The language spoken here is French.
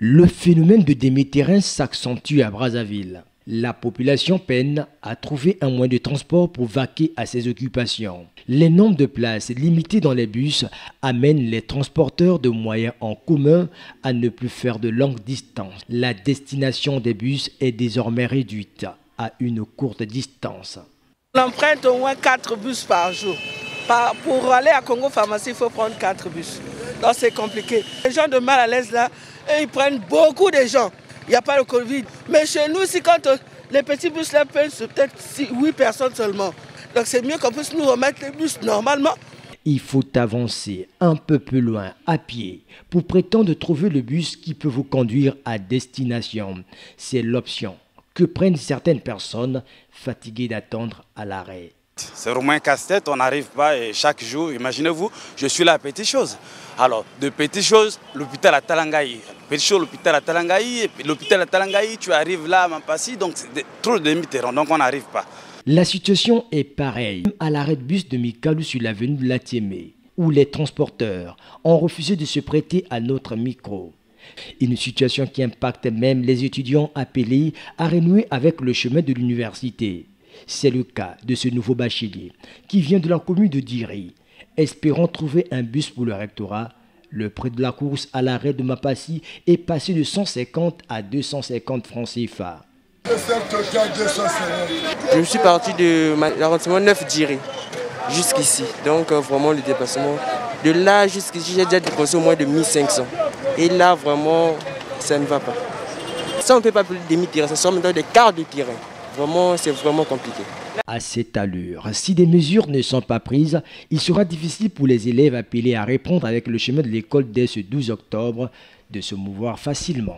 Le phénomène de déméterrain s'accentue à Brazzaville. La population peine à trouver un moyen de transport pour vaquer à ses occupations. Les nombres de places limités dans les bus amènent les transporteurs de moyens en commun à ne plus faire de longues distances. La destination des bus est désormais réduite à une courte distance. On emprunte au moins 4 bus par jour. Pour aller à Congo Pharmacie, il faut prendre 4 bus. Donc c'est compliqué. Les gens de mal à l'aise là, ils prennent beaucoup de gens il n'y a pas le Covid. Mais chez nous, si quand euh, les petits bus là c'est peut-être 8 personnes seulement. Donc c'est mieux qu'on puisse nous remettre les bus normalement. Il faut avancer un peu plus loin à pied pour prétendre trouver le bus qui peut vous conduire à destination. C'est l'option que prennent certaines personnes fatiguées d'attendre à l'arrêt. C'est vraiment casse-tête, on n'arrive pas et chaque jour, imaginez-vous, je suis là à petites choses. Alors, de petites choses, l'hôpital à Talangaï. Petites choses, l'hôpital à Talangaï, l'hôpital à Talangaï, tu arrives là à Mampassi, donc c'est trop de demi-terrain, donc on n'arrive pas. La situation est pareille à l'arrêt de bus de Mikalou sur l'avenue de Latiémé, où les transporteurs ont refusé de se prêter à notre micro. Une situation qui impacte même les étudiants appelés à renouer avec le chemin de l'université. C'est le cas de ce nouveau bachelier qui vient de la commune de Diri. Espérant trouver un bus pour le rectorat, le prix de la course à l'arrêt de Mapassi est passé de 150 à 250 francs CFA. Je suis parti de l'arrondissement 9 Diri jusqu'ici. Donc euh, vraiment le déplacement. De là jusqu'ici, j'ai déjà dépensé au moins de 1500. Et là vraiment, ça ne va pas. Ça, on ne peut pas plus demi-terrain, ça sort maintenant des quarts de terrain. C'est vraiment compliqué. À cette allure, si des mesures ne sont pas prises, il sera difficile pour les élèves appelés à répondre avec le chemin de l'école dès ce 12 octobre de se mouvoir facilement.